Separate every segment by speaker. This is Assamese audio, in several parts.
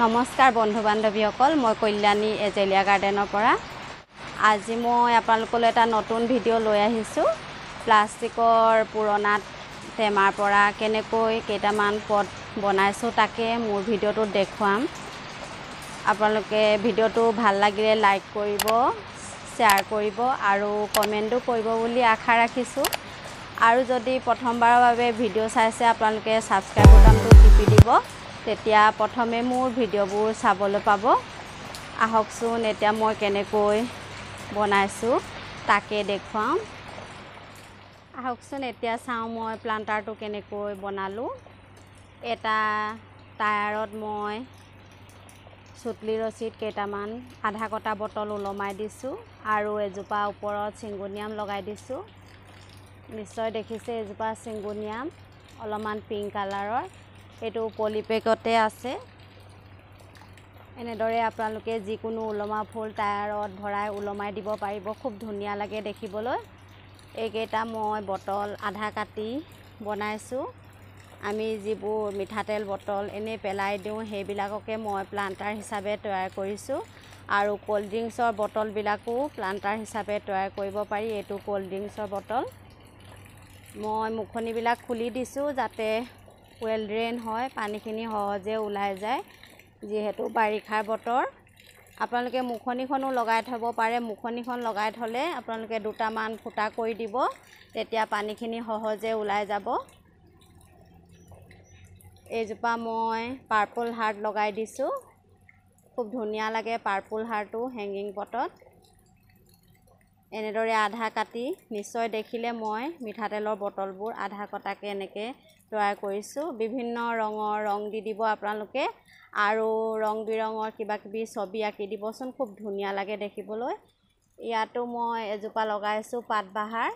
Speaker 1: নমস্কাৰ বন্ধু বান্ধৱীসকল মই কল্যাণী এজেলিয়া গাৰ্ডেনৰ পৰা। আজি মই আপোনালোকলৈ এটা নতুন ভিডিঅ' লৈ আহিছোঁ। প্লাষ্টিকৰ পুৰণা টেমাৰ পৰা কেনেকৈ কেইটামান পট বনাইছোঁ তাকে মোৰ ভিডিঅ'টোত দেখুৱাম। আপোনালোকে ভিডিঅ'টো ভাল লাগিলে লাইক কৰিব শ্বেয়াৰ কৰিব আৰু কমেণ্টো কৰিব বুলি আশা ৰাখিছোঁ। আৰু যদি প্ৰথমবাৰৰ বাবে ভিডিঅ' চাইছে আপোনালোকে ছাবস্ক্ৰাইব বুটামটো টিপি দিব। তেতিয়া প্ৰথমে মোৰ ভিডিঅ'বোৰ চাবলৈ পাব। আহকচোন এতিয়া মই কেনেকৈ বনাইছোঁ তাকে দেখুৱাম। আহকচোন এতিয়া চাওঁ মই প্লাণ্টাৰটো কেনেকৈ বনালোঁ। এটা টায়াৰত মই চুতলি ৰছীত কেইটামান আধা কটা বটল ওলমাই দিছোঁ আৰু এজোপা ওপৰত চিংগুনিয়াম লগাই দিছোঁ। নিশ্চয় দেখিছে এজোপা চিংগুনিয়াম অলপমান পিংক কালাৰৰ এইটো পলিপেকতে আছে। এনেদৰে আপোনালোকে যিকোনো ওলমা ফুল টায়াৰত ভৰাই ওলমাই দিব পাৰিব। খুব ধুনীয়া লাগে দেখিবলৈ। এইকেইটা মই বটল আধা কাটি বনাইছোঁ। আমি যিবোৰ মিঠাতেল বটল এনেই পেলাই দিওঁ সেইবিলাককে মই প্লাণ্টাৰ হিচাপে তৈয়াৰ কৰিছোঁ। আৰু ক'ল্ড ড্ৰিংকছৰ বটলবিলাকো প্লাণ্টাৰ হিচাপে তৈয়াৰ কৰিব পাৰি এইটো ক'ল্ড ড্ৰিংকছৰ বটল। মই মুখনিবিলাক খুলি দিছোঁ যাতে ৱেল ড্ৰেইন হয় পানীখিনি সহজে ওলাই যায় যিহেতু বাৰিষাৰ বতৰ। আপোনালোকে মুখনিখনো লগাই থ'ব পাৰে। মুখনিখন লগাই থ'লে আপোনালোকে দুটামান ফুটা কৰি দিব তেতিয়া পানীখিনি সহজে ওলাই যাব। এইজোপা মই পাৰ্পল হাৰ্ট লগাই দিছোঁ। খুব ধুনীয়া লাগে পাৰ্পল হাৰ্টটো হেংগিং পটত। এনেদৰে আধা কাটি নিশ্চয় দেখিলে মই মিঠাতেলৰ বটলবোৰ আধা কটাকৈ এনেকৈ তৈয়াৰ কৰিছোঁ। বিভিন্ন ৰঙৰ ৰং দি দিব আপোনালোকে আৰু ৰং বিৰঙৰ কিবা কিবি ছবি আঁকি দিবচোন খুব ধুনীয়া লাগে দেখিবলৈ। ইয়াতো মই এজোপা লগাইছোঁ পাতবাহাৰ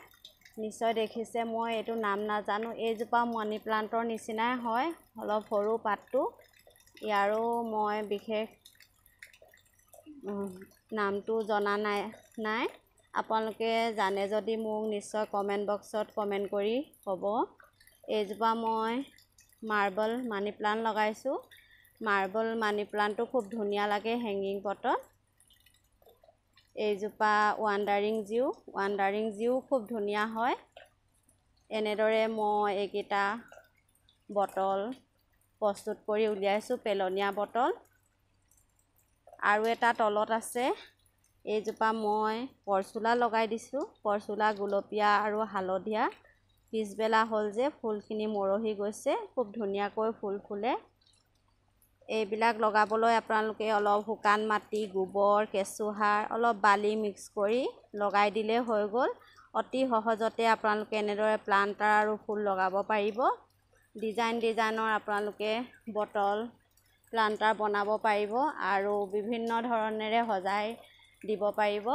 Speaker 1: নিশ্চয় দেখিছে মই এইটো নাম নাজানো। এইজোপা মানি প্লাণ্টৰ নিচিনাই হয় অলপ সৰু পাতটো। ইয়াৰো মই বিশেষ নামটো জনা নাই নাই। আপোনালোকে জানে যদি মোক নিশ্চয় কমেণ্ট বক্সত কমেণ্ট কৰি ক'ব। এইজোপা মই মাৰ্বল মানি প্লাণ্ট লগাইছোঁ। মাৰ্বল মানি প্লাণ্টটো খুব ধুনীয়া লাগে হেংগিং পটত এইজোপা ৱাণ্ডাৰিং জিউ ৱাণ্ডাৰিং জিউ খুব ধুনীয়া হয়। এনেদৰে মই এইকেইটা বটল প্ৰস্তুত কৰি উলিয়াইছোঁ পেলনীয়া বটল। আৰু এটা তলত আছে এইজোপা মই পৰচুলা লগাই দিছোঁ। পৰচুলা গুলপীয়া আৰু হালধীয়া। পিছবেলা হ'ল যে ফুলখিনি মৰহি গৈছে খুব ধুনীয়াকৈ ফুল ফুলে। এইবিলাক লগাবলৈ আপোনালোকে অলপ শুকান মাটি গোবৰ কেঁচুসাৰ অলপ বালি মিক্স কৰি লগাই দিলেই হৈ গ'ল। অতি সহজতে আপোনালোকে এনেদৰে প্লাণ্টাৰ আৰু ফুল লগাব পাৰিব। ডিজাইন ডিজাইনৰ আপোনালোকে বটল প্লাণ্টাৰ বনাব পাৰিব আৰু বিভিন্ন ধৰণেৰে সজাই দিব পাৰিব।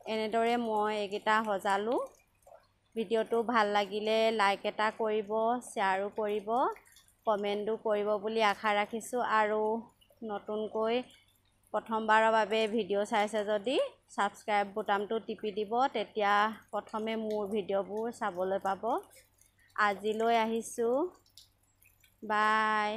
Speaker 1: এনেদৰে মই এইকেইটা সজালোঁ। ভিডিঅ'টো ভাল লাগিলে লাইক এটা কৰিব শ্বেয়াৰো কৰিব কমেণ্টো কৰিব বুলি আশা ৰাখিছোঁ। আৰু নতুনকৈ প্ৰথমবাৰৰ বাবে ভিডিঅ' চাইছে যদি ছাবস্ক্ৰাইব বুটামটো টিপি দিব তেতিয়া প্ৰথমে মোৰ ভিডিঅ'বোৰ চাবলৈ পাব। আজিলৈ আহিছোঁ। বাই।